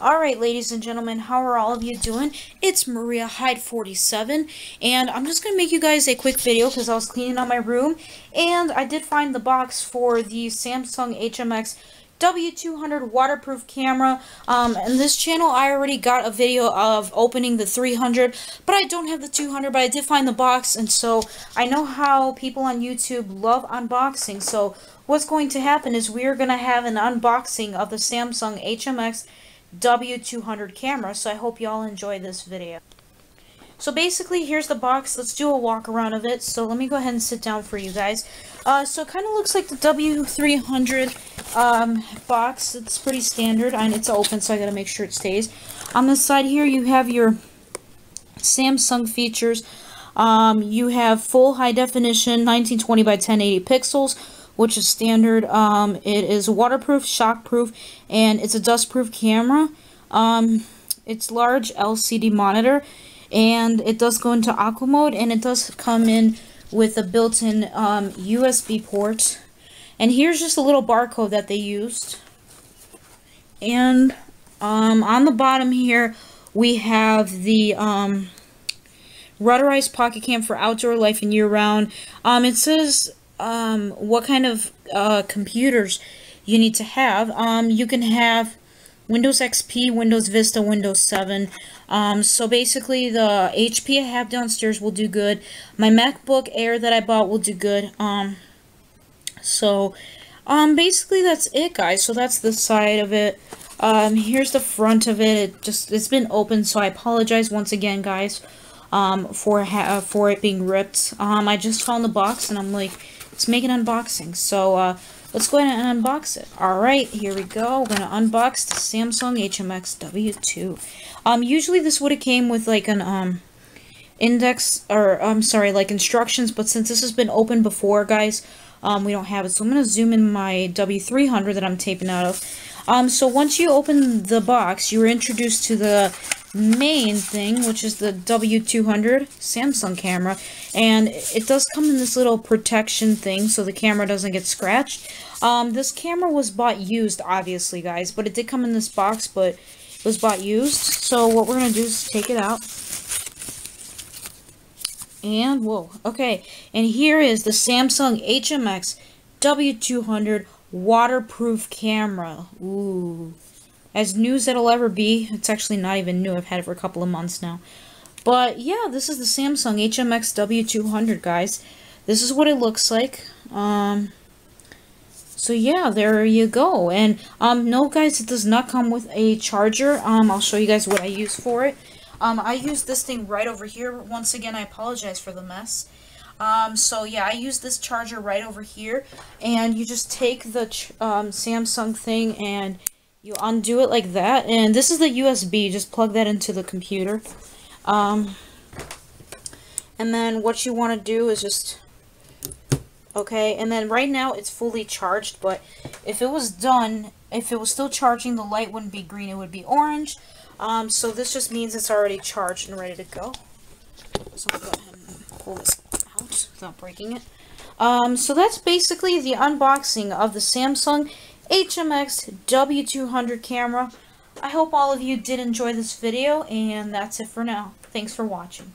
Alright, ladies and gentlemen, how are all of you doing? It's Maria Hyde47, and I'm just going to make you guys a quick video because I was cleaning out my room, and I did find the box for the Samsung HMX W200 waterproof camera. Um, and this channel, I already got a video of opening the 300, but I don't have the 200, but I did find the box, and so I know how people on YouTube love unboxing, so what's going to happen is we're going to have an unboxing of the Samsung HMX W200 camera, so I hope y'all enjoy this video. So basically, here's the box. Let's do a walk around of it. So let me go ahead and sit down for you guys. Uh, so it kind of looks like the W300 um, box. It's pretty standard, and it's open, so I got to make sure it stays. On this side here, you have your Samsung features. Um, you have full high definition 1920 by 1080 pixels which is standard. Um, it is waterproof, shockproof, and it's a dustproof camera. Um, it's large LCD monitor, and it does go into aqua mode, and it does come in with a built-in um, USB port. And here's just a little barcode that they used. And um, on the bottom here, we have the um, rubberized pocket cam for outdoor life and year-round. Um, it says um, what kind of uh, computers you need to have. Um, you can have Windows XP, Windows Vista, Windows 7. Um, so basically the HP I have downstairs will do good. My MacBook Air that I bought will do good. Um, so um, basically that's it guys. So that's the side of it. Um, here's the front of it. It just, it's been open so I apologize once again guys um, for, ha for it being ripped. Um, I just found the box and I'm like, let's make an unboxing. So, uh, let's go ahead and unbox it. Alright, here we go. We're going to unbox the Samsung HMX W2. Um, usually this would have came with, like, an, um, index, or, I'm sorry, like, instructions, but since this has been opened before, guys, um, we don't have it. So I'm going to zoom in my W300 that I'm taping out of. Um, so once you open the box, you are introduced to the main thing, which is the W200 Samsung camera. And it does come in this little protection thing so the camera doesn't get scratched. Um, this camera was bought used, obviously, guys. But it did come in this box, but it was bought used. So what we're going to do is take it out. And, whoa, okay. And here is the Samsung HMX W200 waterproof camera. Ooh as new as it'll ever be. It's actually not even new. I've had it for a couple of months now. But yeah, this is the Samsung HMX W200, guys. This is what it looks like. Um, so yeah, there you go. And um, no, guys, it does not come with a charger. Um, I'll show you guys what I use for it. Um, I use this thing right over here. Once again, I apologize for the mess. Um, so yeah, I use this charger right over here, and you just take the um, Samsung thing and you undo it like that, and this is the USB, just plug that into the computer. Um, and then what you want to do is just, okay, and then right now it's fully charged, but if it was done, if it was still charging, the light wouldn't be green, it would be orange. Um, so this just means it's already charged and ready to go. So I'll go ahead and pull this out without breaking it. Um, so that's basically the unboxing of the Samsung HMX W200 camera. I hope all of you did enjoy this video, and that's it for now. Thanks for watching.